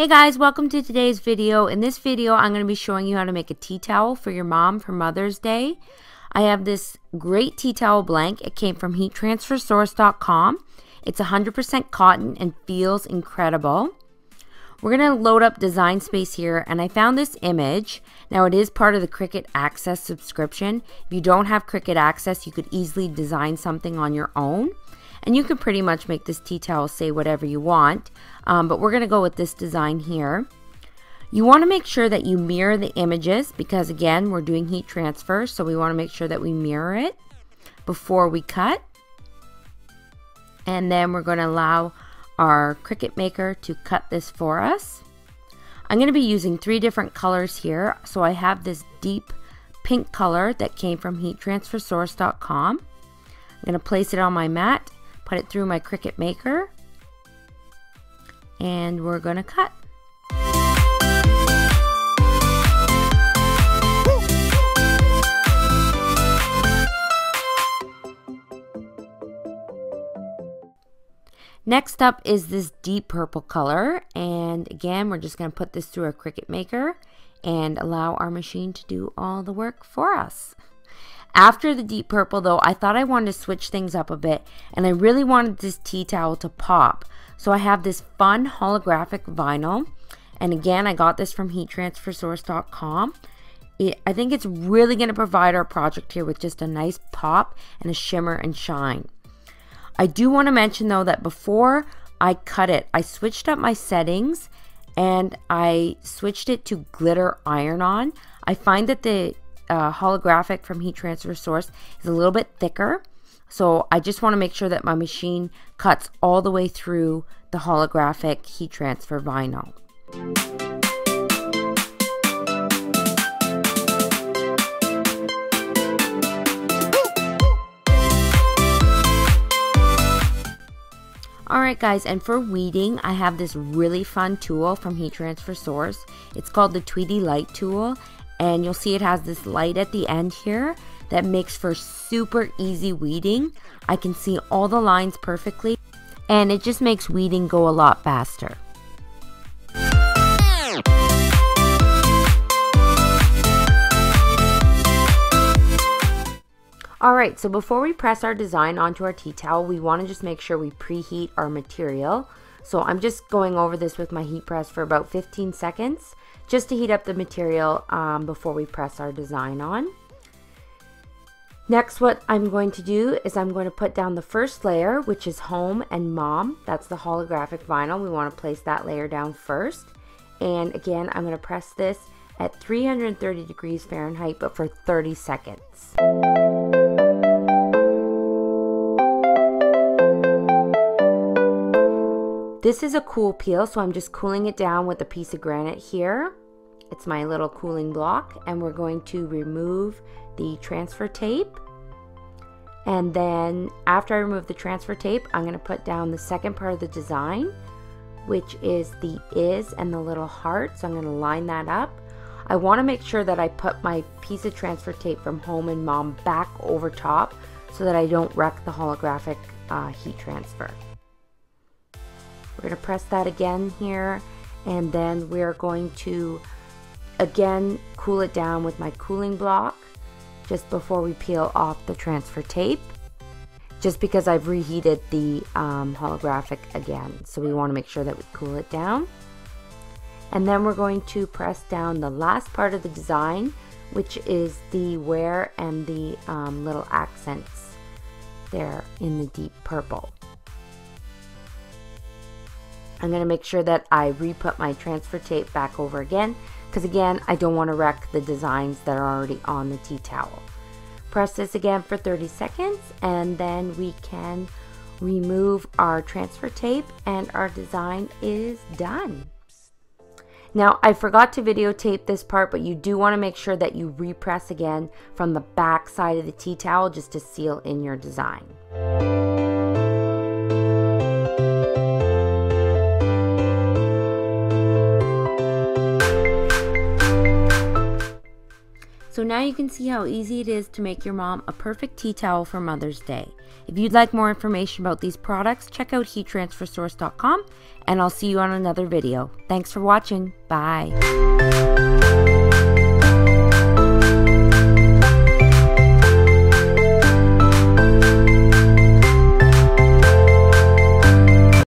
Hey guys, welcome to today's video. In this video, I'm going to be showing you how to make a tea towel for your mom for Mother's Day. I have this great tea towel blank. It came from heattransfersource.com. It's 100% cotton and feels incredible. We're going to load up Design Space here, and I found this image. Now, it is part of the Cricut Access subscription. If you don't have Cricut Access, you could easily design something on your own. And you can pretty much make this tea towel say whatever you want, um, but we're going to go with this design here. You want to make sure that you mirror the images because again, we're doing heat transfer, so we want to make sure that we mirror it before we cut. And then we're going to allow our Cricut Maker to cut this for us. I'm going to be using three different colors here. So I have this deep pink color that came from heattransfersource.com. I'm going to place it on my mat put it through my Cricut Maker, and we're to cut. Next up is this deep purple color and again we're just going to put this through our Cricut Maker and allow our machine to do all the work for us. After the deep purple though, I thought I wanted to switch things up a bit and I really wanted this tea towel to pop. So I have this fun holographic vinyl and again I got this from heattransfersource.com. It, I think it's really going to provide our project here with just a nice pop and a shimmer and shine. I do want to mention though that before I cut it, I switched up my settings and I switched it to glitter iron on. I find that the uh, holographic from Heat Transfer Source is a little bit thicker. So I just want to make sure that my machine cuts all the way through the holographic heat transfer vinyl. Alright guys, and for weeding, I have this really fun tool from Heat Transfer Source. It's called the Tweedy Lite tool, and you'll see it has this light at the end here that makes for super easy weeding. I can see all the lines perfectly and it just makes weeding go a lot faster. Alright, so before we press our design onto our tea towel, we want to just make sure we preheat our material. So I'm just going over this with my heat press for about 15 seconds just to heat up the material um, before we press our design on. Next, what I'm going to do is I'm going to put down the first layer, which is home and mom. That's the holographic vinyl. We want to place that layer down first. And again, I'm going to press this at 330 degrees Fahrenheit, but for 30 seconds. This is a cool peel, so I'm just cooling it down with a piece of granite here. It's my little cooling block and we're going to remove the transfer tape. And then after I remove the transfer tape, I'm going to put down the second part of the design, which is the is and the little heart. So I'm going to line that up. I want to make sure that I put my piece of transfer tape from home and mom back over top so that I don't wreck the holographic uh, heat transfer. We're going to press that again here and then we're going to Again, cool it down with my cooling block just before we peel off the transfer tape just because I've reheated the um, holographic again. So we want to make sure that we cool it down. And then we're going to press down the last part of the design, which is the where and the um, little accents there in the deep purple. I'm going to make sure that I re-put my transfer tape back over again because again, I don't want to wreck the designs that are already on the tea towel. Press this again for 30 seconds and then we can remove our transfer tape and our design is done. Now, I forgot to videotape this part, but you do want to make sure that you repress again from the back side of the tea towel just to seal in your design. Now you can see how easy it is to make your mom a perfect tea towel for Mother's Day. If you'd like more information about these products, check out heattransfersource.com and I'll see you on another video. Thanks for watching. Bye.